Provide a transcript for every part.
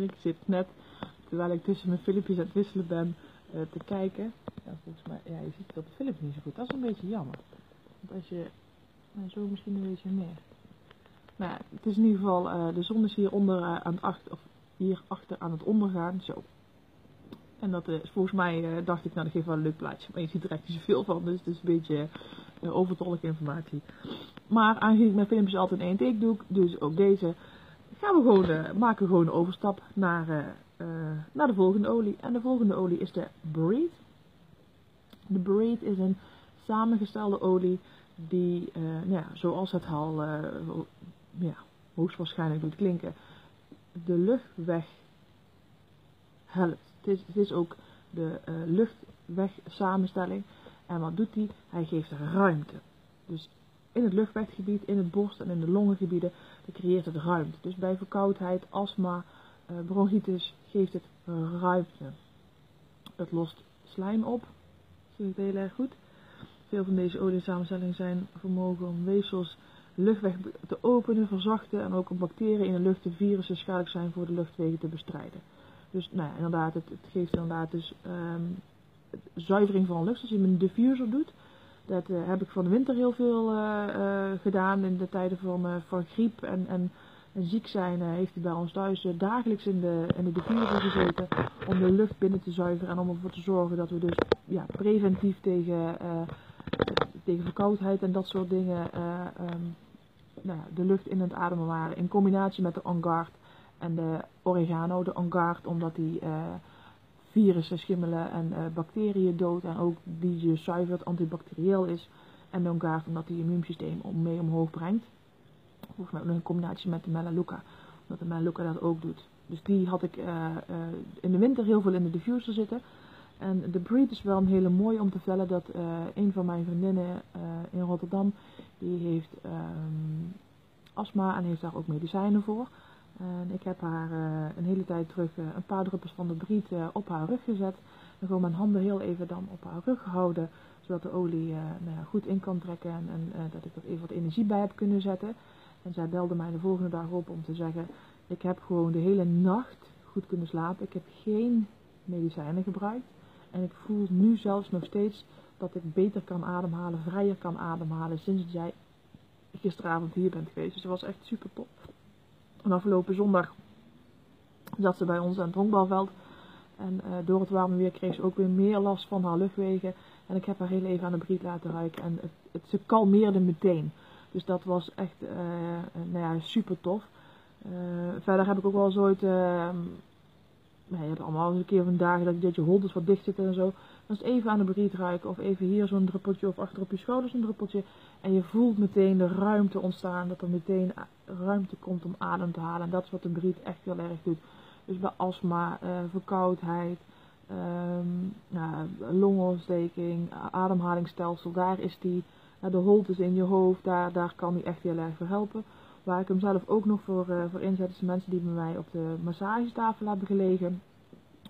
Ik zit net, terwijl ik tussen mijn filmpjes aan het wisselen ben, eh, te kijken. Ja, volgens mij, ja, je ziet op het filmpje niet zo goed. Dat is een beetje jammer. Want als je, nou, zo misschien een beetje meer. Ja, het is in ieder geval, eh, de zon is hier onder eh, aan het achter, of hier achter aan het ondergaan. Zo. En dat is volgens mij, dacht ik, nou dat geeft wel een leuk plaatje. Maar je ziet er echt niet zoveel van, dus het is een beetje overtollige informatie. Maar aangezien ik mijn filmpjes altijd in één take doe, dus ook deze, gaan we gewoon, uh, maken we gewoon een overstap naar, uh, naar de volgende olie. En de volgende olie is de Breed. De Breed is een samengestelde olie die, nou ja, zoals het al ja, hoogstwaarschijnlijk doet klinken, de luchtweg helpt. Het is, het is ook de luchtweg samenstelling. En wat doet hij? Hij geeft ruimte. Dus in het luchtweggebied, in het borst en in de longengebieden, creëert het ruimte. Dus bij verkoudheid, astma, uh, bronchitis geeft het ruimte. Het lost slijm op. Je het heel erg goed. Veel van deze oliesamenstellingen zijn vermogen om weefsels luchtweg te openen, verzachten en ook om bacteriën in de lucht en virussen schadelijk zijn voor de luchtwegen te bestrijden. Dus nou ja, inderdaad, het, geeft inderdaad dus um, zuivering van lucht. Als je een diffuser doet, dat uh, heb ik van de winter heel veel uh, uh, gedaan in de tijden van, griep en, en, ziek zijn. heeft hij bij ons thuis dagelijks in de, in de gezeten om de lucht binnen te zuiveren en om ervoor te zorgen dat we dus ja, preventief tegen, tegen verkoudheid en dat soort dingen um, nou, de lucht in het ademen waren. In combinatie met de On en de oregano, de On omdat die virussen, schimmelen en uh, bacteriën dood. En ook die je zuivert antibacterieel is. En dan gaat omdat die immuunsysteem om, mee omhoog brengt. Volgens mij ook in combinatie met de Melaleuca. Omdat de Melaleuca dat ook doet. Dus die had ik uh, uh, in de winter heel veel in de diffuser zitten. En de breed is wel een hele mooie om te vertellen dat een van mijn vriendinnen in Rotterdam, die heeft um, astma en heeft daar ook medicijnen voor. En ik heb haar uh, een hele tijd terug uh, een paar druppels van de briet uh, op haar rug gezet. En gewoon mijn handen heel even dan op haar rug gehouden. Zodat de olie nou goed in kan trekken en, en dat ik er even wat energie bij heb kunnen zetten. En zij belde mij de volgende dag op om te zeggen, ik heb gewoon de hele nacht goed kunnen slapen. Ik heb geen medicijnen gebruikt. En ik voel nu zelfs nog steeds dat ik beter kan ademhalen, vrijer kan ademhalen sinds jij gisteravond hier bent geweest. Dus dat was echt super top. En afgelopen zondag zat ze bij ons aan het honkbalveld. En uh, door het warme weer kreeg ze ook weer meer last van haar luchtwegen. En ik heb haar heel even aan de briet laten ruiken. En het, het, ze kalmeerde meteen. Dus dat was echt uh, nou ja, super tof. Uh, verder heb ik ook wel eens ooit. Nou, je hebt allemaal eens een keer van dagen dat, dat je holders wat dicht zitten en zo. Dan is even aan de briet ruiken. Of even hier zo'n druppeltje. Of achter op je schouders een druppeltje. En je voelt meteen de ruimte ontstaan. Dat er meteen ruimte komt om adem te halen. En dat is wat de briet echt heel erg doet. Dus bij astma, uh, verkoudheid, um, nou, longontsteking, ademhalingsstelsel. Daar is die, de holtes in je hoofd. Daar, daar kan die echt heel erg voor helpen. Waar ik hem zelf ook nog voor, uh, voor inzet, is de mensen die bij mij op de massagetafel hebben gelegen.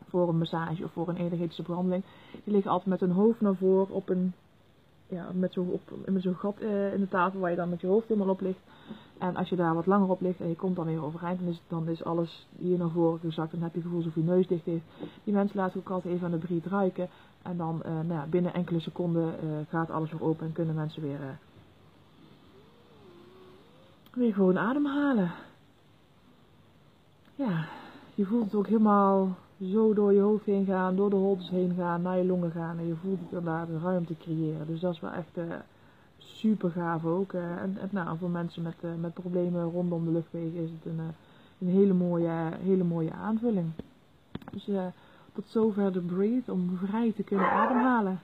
Voor een massage of voor een energetische behandeling. Die liggen altijd met hun hoofd naar voren op een, ja, met zo'n zo gat uh, in de tafel waar je dan met je hoofd helemaal op ligt. En als je daar wat langer op ligt en je komt dan weer overeind, dan is, dan is alles hier naar voren gezakt. Dan heb je het gevoel alsof je neus dicht is. Die mensen laten ook altijd even aan de briet ruiken. En dan uh, nou ja, binnen enkele seconden gaat alles weer open en kunnen mensen weer Weer gewoon ademhalen. Ja, je voelt het ook helemaal zo door je hoofd heen gaan, door de holtes heen gaan, naar je longen gaan. En je voelt het inderdaad de ruimte creëren. Dus dat is wel echt uh, super gaaf ook. Uh, en, nou, voor mensen met, uh, met problemen rondom de luchtwegen is het een, een hele, mooie, hele mooie aanvulling. Dus tot zover de breathe om vrij te kunnen ademhalen.